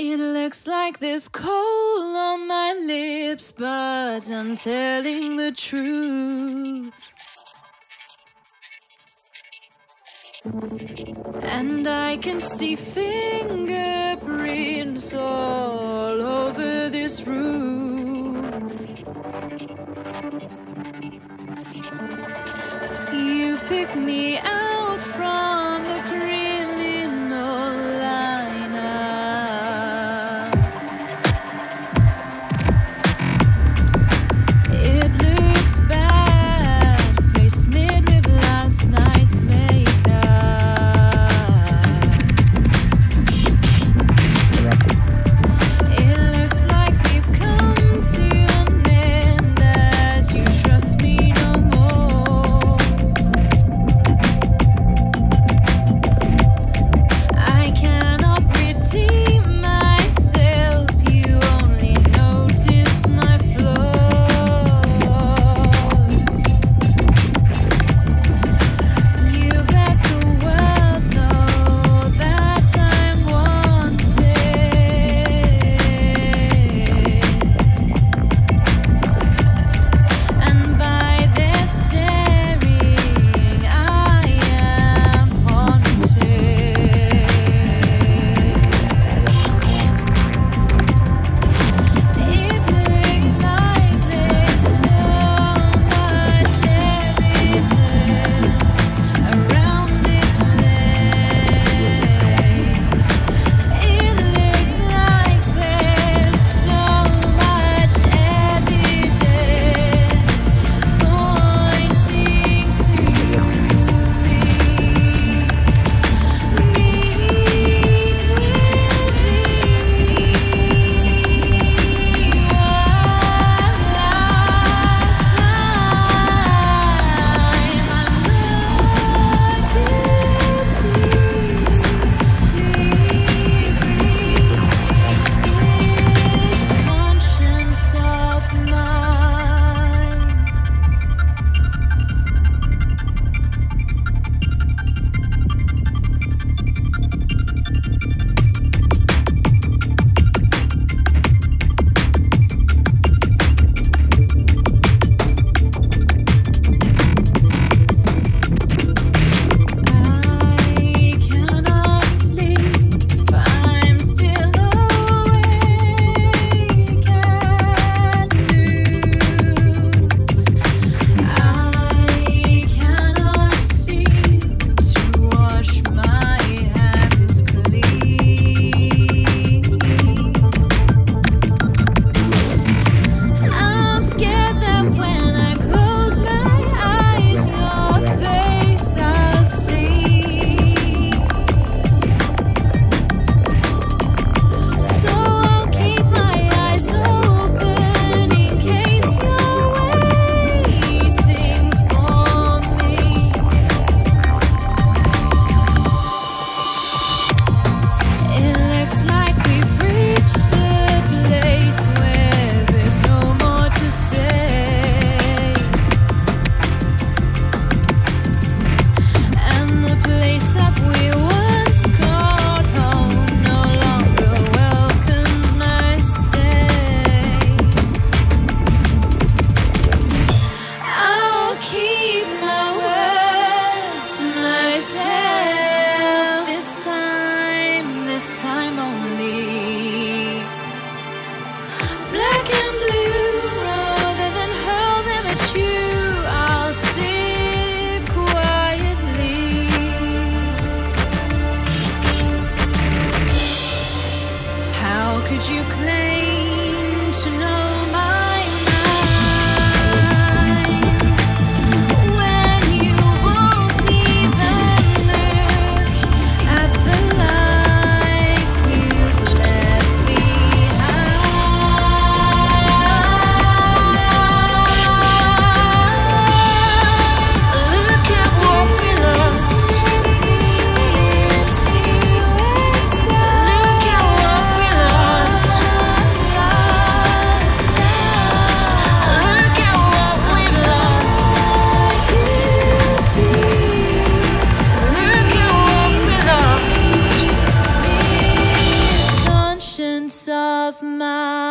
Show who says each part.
Speaker 1: It looks like there's coal on my lips, but I'm telling the truth. And I can see fingerprints all over this room. You've picked me out. this time only. Black and blue, rather than hurl them at you, I'll sit quietly. How could you claim to know? Of mind.